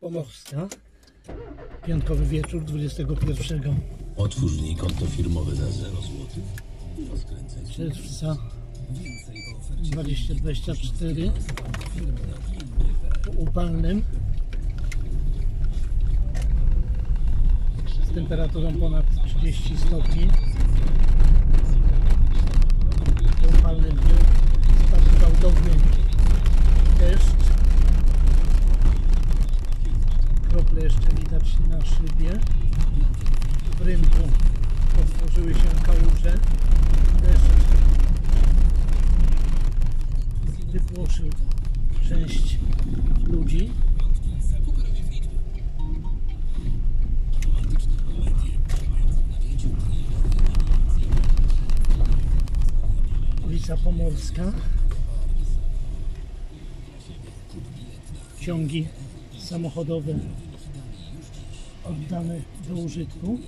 Pomorska. Piątkowy wieczór 21 Otwórz mi konto firmowe za 0 zł i rozkręcaj się. czerwca 2024 po upalnym. Z temperaturą ponad 30 stopni. Po upalnym. Dniu spadł gwałtowny deszcz krople jeszcze widać na szybie w rynku otworzyły się kałuże deszcz wypłoszył część ludzi. Ulica Pomorska. Ciągi samochodowe oddane do użytku.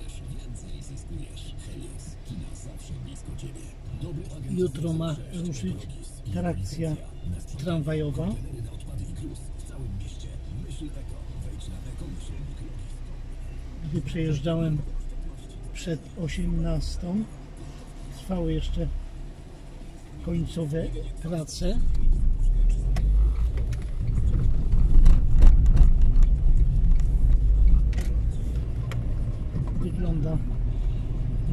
Jutro ma ruszyć trakcja tramwajowa. Gdy przejeżdżałem przed 18, trwały jeszcze końcowe prace. Wygląda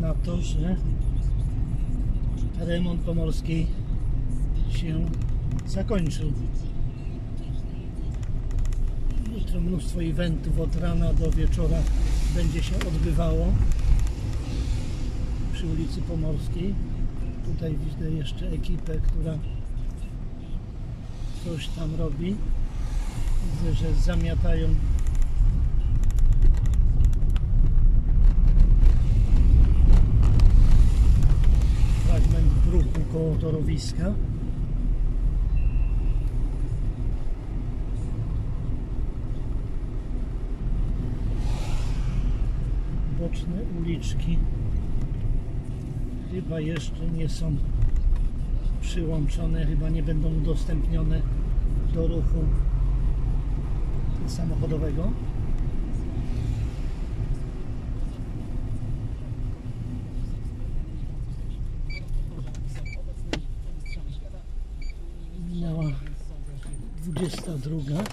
na to, że remont pomorskiej się zakończył. Jutro mnóstwo eventów od rana do wieczora będzie się odbywało przy ulicy Pomorskiej. Tutaj widzę jeszcze ekipę, która coś tam robi. Widzę, że zamiatają torowiska. Boczne uliczki chyba jeszcze nie są przyłączone, chyba nie będą udostępnione do ruchu samochodowego. 22.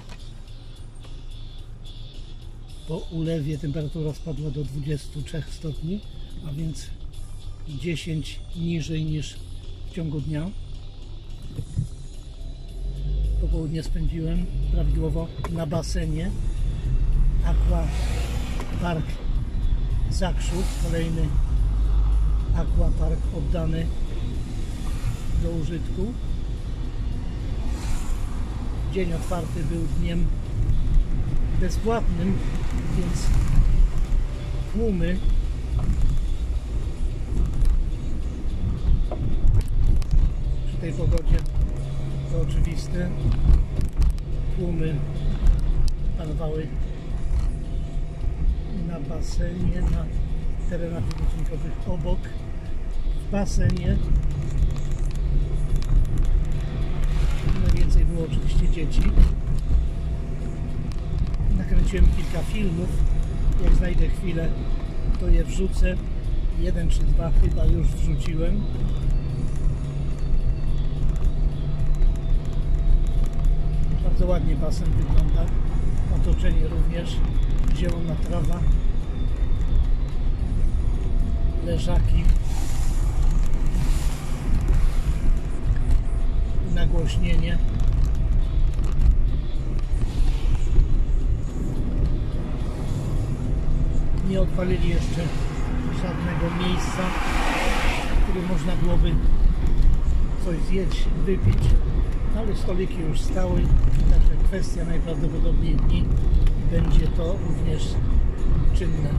Po ulewie temperatura spadła do 23 stopni, a więc 10 niżej niż w ciągu dnia. Popołudnie spędziłem prawidłowo na basenie Aqua Park Zakrzów, kolejny Aqua Park oddany do użytku. Dzień otwarty był dniem bezpłatnym, więc tłumy przy tej pogodzie to oczywiste. Tłumy panowały na basenie, na terenach wypoczynkowych obok. W basenie Nakręciłem kilka filmów. Jak znajdę chwilę, to je wrzucę. Jeden czy dwa chyba już wrzuciłem. Bardzo ładnie basen wygląda. Otoczenie również. Zielona trawa. Leżaki. Nagłośnienie. Nie odpalili jeszcze żadnego miejsca, w którym można byłoby coś zjeść, wypić, ale stoliki już stały, także kwestia najprawdopodobniej dni będzie to również czynne.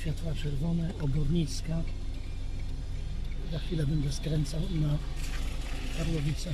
Światła czerwone, oborniska. Za chwilę będę skręcał na Karłowice.